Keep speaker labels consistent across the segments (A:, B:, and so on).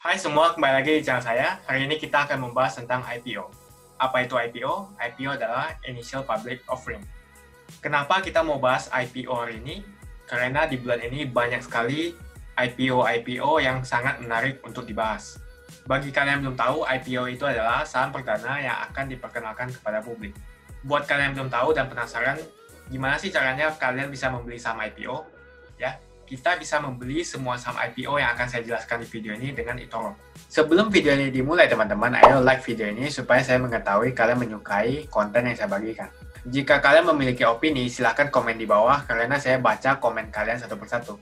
A: Hai semua, kembali lagi di channel saya. Hari ini kita akan membahas tentang IPO. Apa itu IPO? IPO adalah Initial Public Offering. Kenapa kita mau bahas IPO hari ini? Karena di bulan ini banyak sekali IPO-IPO yang sangat menarik untuk dibahas. Bagi kalian yang belum tahu, IPO itu adalah saham perdana yang akan diperkenalkan kepada publik. Buat kalian yang belum tahu dan penasaran, gimana sih caranya kalian bisa membeli saham IPO? Ya, kita bisa membeli semua saham IPO yang akan saya jelaskan di video ini dengan eToro. Sebelum video ini dimulai teman-teman, ayo like video ini supaya saya mengetahui kalian menyukai konten yang saya bagikan. Jika kalian memiliki opini, silahkan komen di bawah karena saya baca komen kalian satu persatu.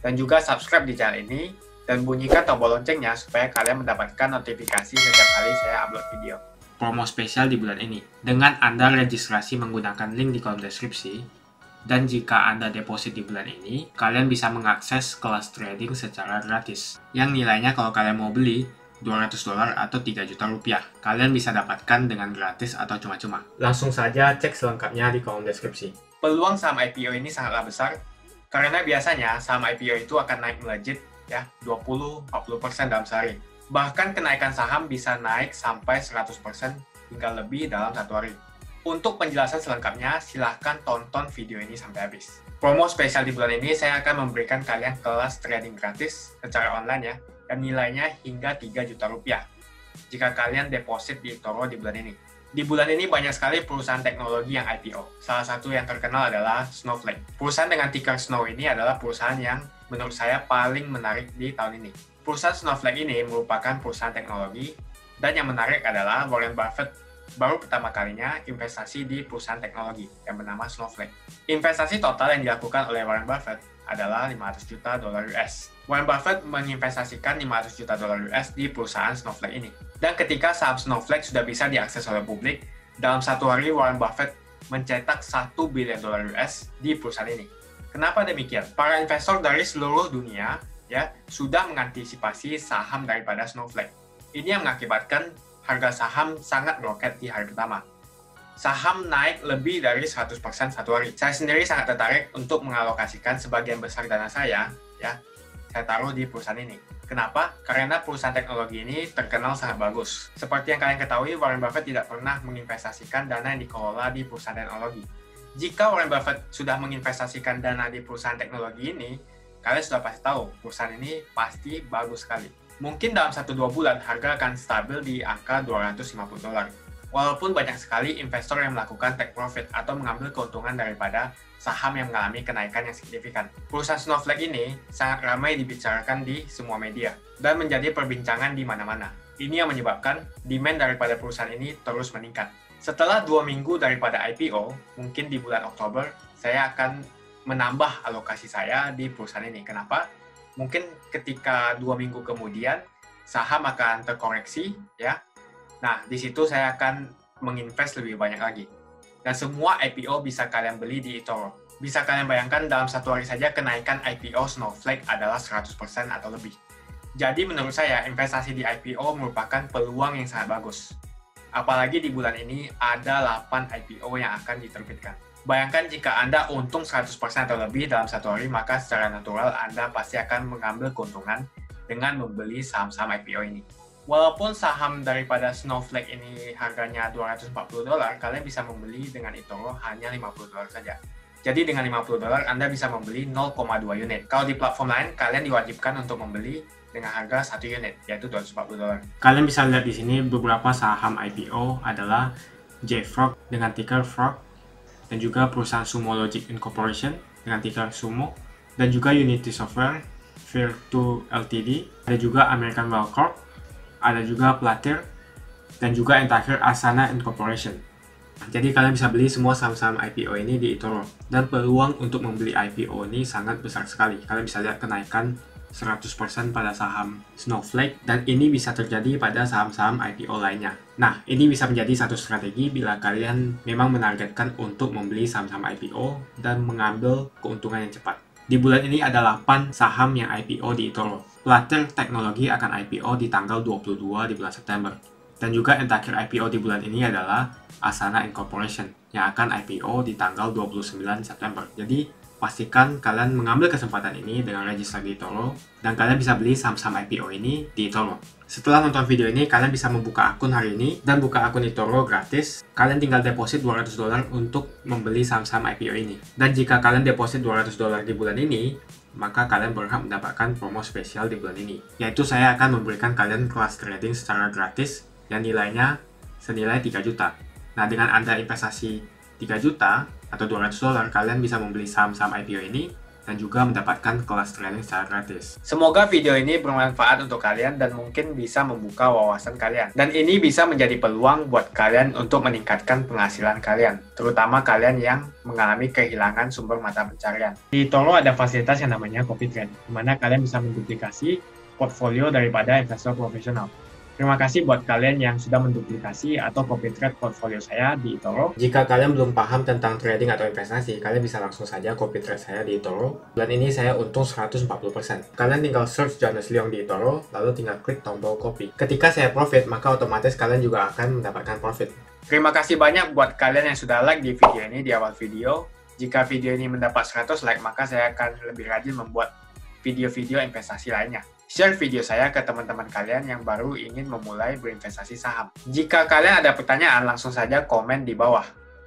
A: Dan juga subscribe di channel ini dan bunyikan tombol loncengnya supaya kalian mendapatkan notifikasi setiap kali saya upload video. Promo spesial di bulan ini. Dengan Anda registrasi menggunakan link di kolom deskripsi, dan jika Anda deposit di bulan ini, kalian bisa mengakses kelas trading secara gratis. Yang nilainya kalau kalian mau beli 200 dolar atau 3 juta rupiah. Kalian bisa dapatkan dengan gratis atau cuma-cuma. Langsung saja cek selengkapnya di kolom deskripsi. Peluang saham IPO ini sangatlah besar karena biasanya saham IPO itu akan naik melejit ya 20-40% dalam sehari. Bahkan kenaikan saham bisa naik sampai 100% hingga lebih dalam satu hari. Untuk penjelasan selengkapnya, silahkan tonton video ini sampai habis. Promo spesial di bulan ini, saya akan memberikan kalian kelas trading gratis secara online ya, dan nilainya hingga 3 juta rupiah jika kalian deposit di Toro di bulan ini. Di bulan ini banyak sekali perusahaan teknologi yang IPO. Salah satu yang terkenal adalah Snowflake. Perusahaan dengan ticker Snow ini adalah perusahaan yang menurut saya paling menarik di tahun ini. Perusahaan Snowflake ini merupakan perusahaan teknologi dan yang menarik adalah Warren Buffett baru pertama kalinya investasi di perusahaan teknologi yang bernama Snowflake. Investasi total yang dilakukan oleh Warren Buffett adalah 500 juta dolar US. Warren Buffett menginvestasikan 500 juta dolar US di perusahaan Snowflake ini. Dan ketika saham Snowflake sudah bisa diakses oleh publik, dalam satu hari Warren Buffett mencetak 1 bilion dolar US di perusahaan ini. Kenapa demikian? Para investor dari seluruh dunia ya sudah mengantisipasi saham daripada Snowflake. Ini yang mengakibatkan harga saham sangat meroket di hari pertama. Saham naik lebih dari 100% satu hari. Saya sendiri sangat tertarik untuk mengalokasikan sebagian besar dana saya, ya, saya taruh di perusahaan ini. Kenapa? Karena perusahaan teknologi ini terkenal sangat bagus. Seperti yang kalian ketahui, Warren Buffett tidak pernah menginvestasikan dana yang dikelola di perusahaan teknologi. Jika Warren Buffett sudah menginvestasikan dana di perusahaan teknologi ini, kalian sudah pasti tahu perusahaan ini pasti bagus sekali mungkin dalam 1-2 bulan harga akan stabil di angka 250 dolar. Walaupun banyak sekali investor yang melakukan take profit atau mengambil keuntungan daripada saham yang mengalami kenaikan yang signifikan. Perusahaan Snowflake ini sangat ramai dibicarakan di semua media dan menjadi perbincangan di mana-mana. Ini yang menyebabkan demand daripada perusahaan ini terus meningkat. Setelah dua minggu daripada IPO, mungkin di bulan Oktober, saya akan menambah alokasi saya di perusahaan ini. Kenapa? Mungkin ketika dua minggu kemudian saham akan terkoreksi ya. Nah, di situ saya akan menginvest lebih banyak lagi. Dan semua IPO bisa kalian beli di eToro. Bisa kalian bayangkan dalam satu hari saja kenaikan IPO Snowflake adalah 100% atau lebih. Jadi menurut saya investasi di IPO merupakan peluang yang sangat bagus. Apalagi di bulan ini ada 8 IPO yang akan diterbitkan. Bayangkan jika Anda untung 100% atau lebih dalam satu hari, maka secara natural Anda pasti akan mengambil keuntungan dengan membeli saham-saham IPO ini. Walaupun saham daripada Snowflake ini harganya 240 dolar, kalian bisa membeli dengan eToro hanya 50 dolar saja. Jadi dengan 50 dolar Anda bisa membeli 0,2 unit. Kalau di platform lain, kalian diwajibkan untuk membeli dengan harga 1 unit, yaitu 240 dolar. Kalian bisa lihat di sini beberapa saham IPO adalah JFrog dengan ticker Frog dan juga perusahaan Sumo Logic Incorporation dengan ticker Sumo, dan juga Unity Software, Virtu Ltd, ada juga American Well Corp, ada juga Platir, dan juga yang terakhir Asana Incorporation. Jadi kalian bisa beli semua saham-saham IPO ini di eToro. Dan peluang untuk membeli IPO ini sangat besar sekali. Kalian bisa lihat kenaikan 100% pada saham Snowflake dan ini bisa terjadi pada saham-saham IPO lainnya. Nah, ini bisa menjadi satu strategi bila kalian memang menargetkan untuk membeli saham-saham IPO dan mengambil keuntungan yang cepat. Di bulan ini ada 8 saham yang IPO di eToro. Platter Teknologi akan IPO di tanggal 22 di bulan September. Dan juga yang terakhir IPO di bulan ini adalah Asana Incorporation yang akan IPO di tanggal 29 September. Jadi pastikan kalian mengambil kesempatan ini dengan register di eToro dan kalian bisa beli saham-saham IPO ini di eToro. Setelah nonton video ini, kalian bisa membuka akun hari ini dan buka akun eToro gratis. Kalian tinggal deposit 200 dolar untuk membeli saham-saham IPO ini. Dan jika kalian deposit 200 dolar di bulan ini, maka kalian berhak mendapatkan promo spesial di bulan ini. Yaitu saya akan memberikan kalian kelas trading secara gratis yang nilainya senilai 3 juta. Nah, dengan Anda investasi 3 juta, atau 200 dolar, kalian bisa membeli saham-saham IPO ini dan juga mendapatkan kelas trading secara gratis. Semoga video ini bermanfaat untuk kalian dan mungkin bisa membuka wawasan kalian. Dan ini bisa menjadi peluang buat kalian untuk meningkatkan penghasilan kalian, terutama kalian yang mengalami kehilangan sumber mata pencarian. Di Toro ada fasilitas yang namanya copy trade, di mana kalian bisa menduplikasi portfolio daripada investor profesional. Terima kasih buat kalian yang sudah menduplikasi atau copy trade portfolio saya di eToro. Jika kalian belum paham tentang trading atau investasi, kalian bisa langsung saja copy trade saya di eToro. Bulan ini saya untung 140%. Kalian tinggal search Jonas Leong di eToro, lalu tinggal klik tombol copy. Ketika saya profit, maka otomatis kalian juga akan mendapatkan profit. Terima kasih banyak buat kalian yang sudah like di video ini di awal video. Jika video ini mendapat 100 like, maka saya akan lebih rajin membuat video-video investasi lainnya share video saya ke teman-teman kalian yang baru ingin memulai berinvestasi saham. Jika kalian ada pertanyaan, langsung saja komen di bawah.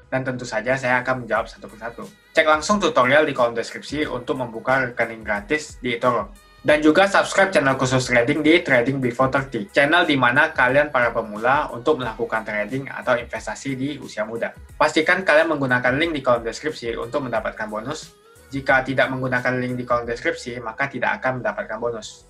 A: Dan tentu saja saya akan menjawab satu persatu. Cek langsung tutorial di kolom deskripsi untuk membuka rekening gratis di eToro. Dan juga subscribe channel khusus trading di Trading Before 30, channel di mana kalian para pemula untuk melakukan trading atau investasi di usia muda. Pastikan kalian menggunakan link di kolom deskripsi untuk mendapatkan bonus. Jika tidak menggunakan link di kolom deskripsi, maka tidak akan mendapatkan bonus.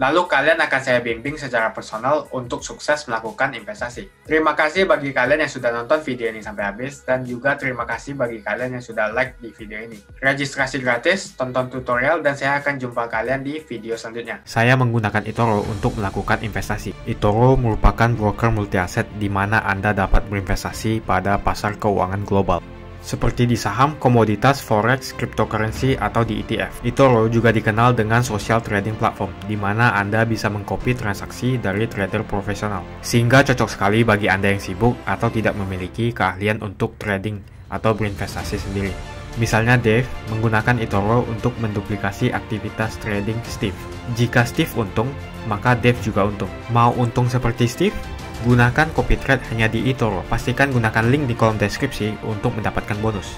A: Lalu kalian akan saya bimbing secara personal untuk sukses melakukan investasi. Terima kasih bagi kalian yang sudah nonton video ini sampai habis dan juga terima kasih bagi kalian yang sudah like di video ini. Registrasi gratis, tonton tutorial dan saya akan jumpa kalian di video selanjutnya.
B: Saya menggunakan eToro untuk melakukan investasi. eToro merupakan broker multi aset di mana Anda dapat berinvestasi pada pasar keuangan global seperti di saham, komoditas, forex, cryptocurrency, atau di ETF. eToro juga dikenal dengan social trading platform, di mana Anda bisa mengcopy transaksi dari trader profesional, sehingga cocok sekali bagi Anda yang sibuk atau tidak memiliki keahlian untuk trading atau berinvestasi sendiri. Misalnya Dave menggunakan eToro untuk menduplikasi aktivitas trading Steve. Jika Steve untung, maka Dave juga untung. Mau untung seperti Steve? Gunakan copy thread hanya di eToro. Pastikan gunakan link di kolom deskripsi untuk mendapatkan bonus.